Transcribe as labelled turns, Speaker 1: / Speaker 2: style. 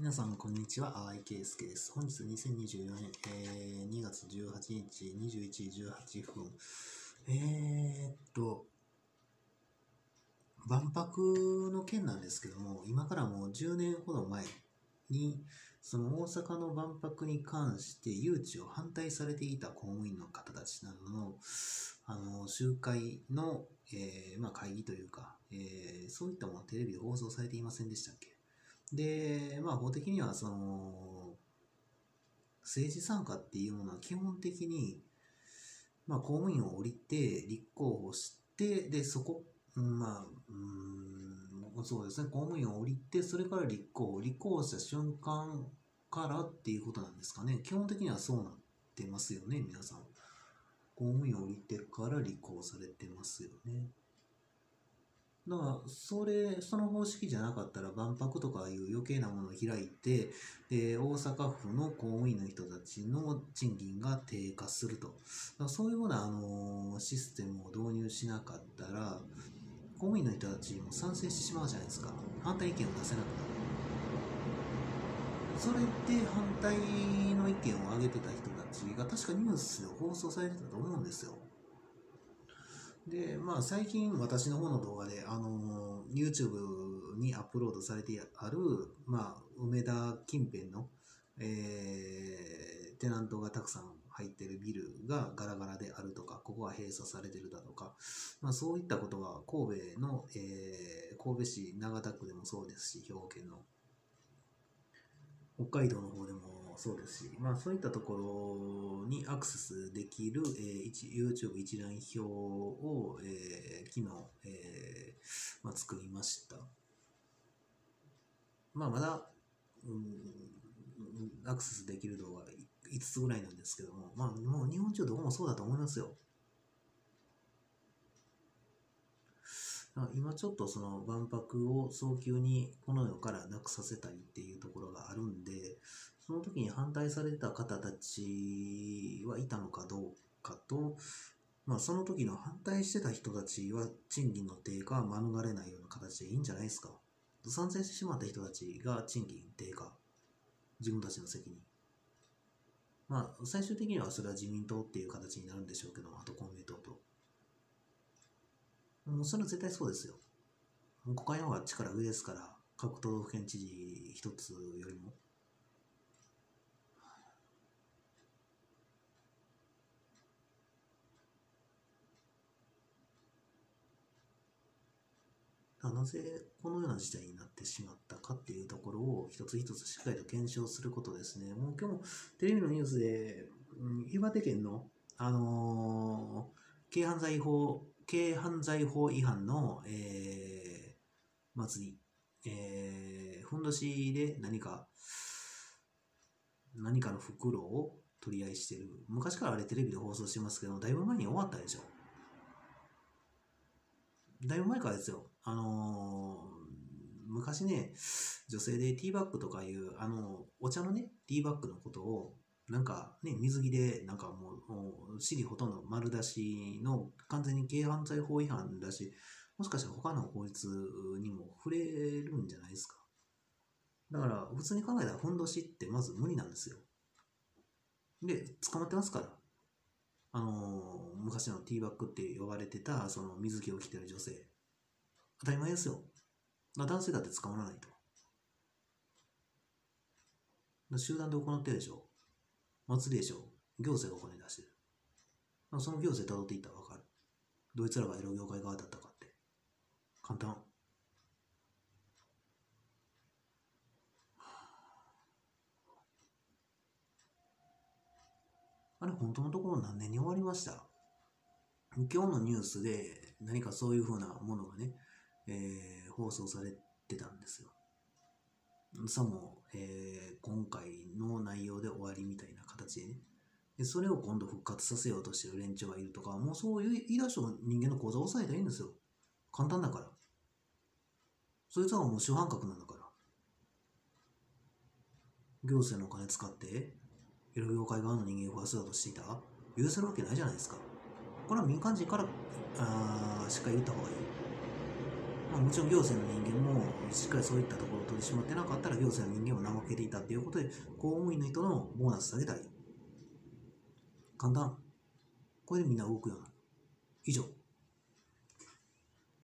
Speaker 1: 皆さん、こんにちは。淡井圭介です。本日2024年、えー2月18日21時18分。えー、っと、万博の件なんですけども、今からもう10年ほど前に、その大阪の万博に関して誘致を反対されていた公務員の方たちなどの、あの、集会の、えーまあ、会議というか、えーそういったものテレビで放送されていませんでしたっけ？で、まあ、法的には、その、政治参加っていうものは基本的に、まあ、公務員を降りて、立候補して、で、そこ、まあ、うん、そうですね、公務員を降りて、それから立候補、立候補した瞬間からっていうことなんですかね。基本的にはそうなってますよね、皆さん。公務員を降りてから立候補されてますよね。だから、それ、その方式じゃなかったら、万博とかいう余計なものを開いて、で、大阪府の公務員の人たちの賃金が低下すると。そういうような、あのシステムを導入しなかったら、公務員の人たちも賛成してしまうじゃないですか。反対意見を出せなくなる。それで反対の意見を挙げてた人たちが、確かニュースで放送されてたと思うんですよ。で、まあ最近私の方の動画で、あの、YouTube にアップロードされてある、まあ、梅田近辺の、えーテナントがたくさん入ってるビルがガラガラであるとか、ここは閉鎖されてるだとか、まあそういったことが神戸の、えー神戸市長田区でもそうですし、兵庫県の北海道の方でもそうですし、まあそういったところにアクセスできる、えー YouTube 一覧表を、えー昨日、えーまあ、作りました。まあまだ、うん、アクセスできる動画5つぐらいなんですけども、まあもう日本中どこもそうだと思いますよ。今ちょっとその万博を早急にこの世からなくさせたいっていうところがあるんで、その時に反対された方たちはいたのかどうかと、まあその時の反対してた人たちは賃金の低下は免れないような形でいいんじゃないですか。賛成してしまった人たちが賃金低下。自分たちの責任。まあ最終的にはそれは自民党っていう形になるんでしょうけど、あと公明党と。もうそれは絶対そうですよ。国会の方が力上ですから、各都道府県知事一つよりも。なぜこのような事態になってしまったかっていうところを一つ一つしっかりと検証することですね。もう今日もテレビのニュースで、うん岩手県の、あのー軽犯罪法、軽犯罪法違反の、えー祭り、えーふんどしで何か、何かの袋を取り合いしてる。昔からあれテレビで放送してますけど、だいぶ前に終わったでしょ。だいぶ前からですよ。あのー昔ね、女性でティーバッグとかいう、あの、お茶のね、ティーバッグのことを、なんかね、水着で、なんかもう、もう尻ほとんど丸出しの完全に軽犯罪法違反だし、もしかしたら他の法律にも触れるんじゃないですか。だから、普通に考えたら、ふんどしってまず無理なんですよ。で、捕まってますから。あのー昔のティーバッグって呼ばれてた、その水着を着てる女性。当たり前ですよ。まあ男性だって捕まらないと。集団で行ってるでしょ。祭りでしょ。行政がお金出してる。まあその行政辿っていったらわかる。どいつらがエロ業界側だったかって。簡単。あれ、本当のところ何年に終わりました？今日のニュースで何かそういうふうなものがね、えー放送されてたんですよ。さも、えー今回の内容で終わりみたいな形でね。でそれを今度復活させようとしてる連中がいるとか、もうそういう言い出した人間の口座を抑えたらいいんですよ。簡単だから。そいつはもう主犯格なんだから。行政のお金使って、エロ業界側の人間を増やそうとしていた許せるわけないじゃないですか。これは民間人から、あしっかり言った方がいい。まあ、もちろん行政の人間もしっかりそういったところを取り締まってなかったら行政の人間は怠けていたっていうことで公務員の人のボーナス下げたり簡単これでみんな動くような以上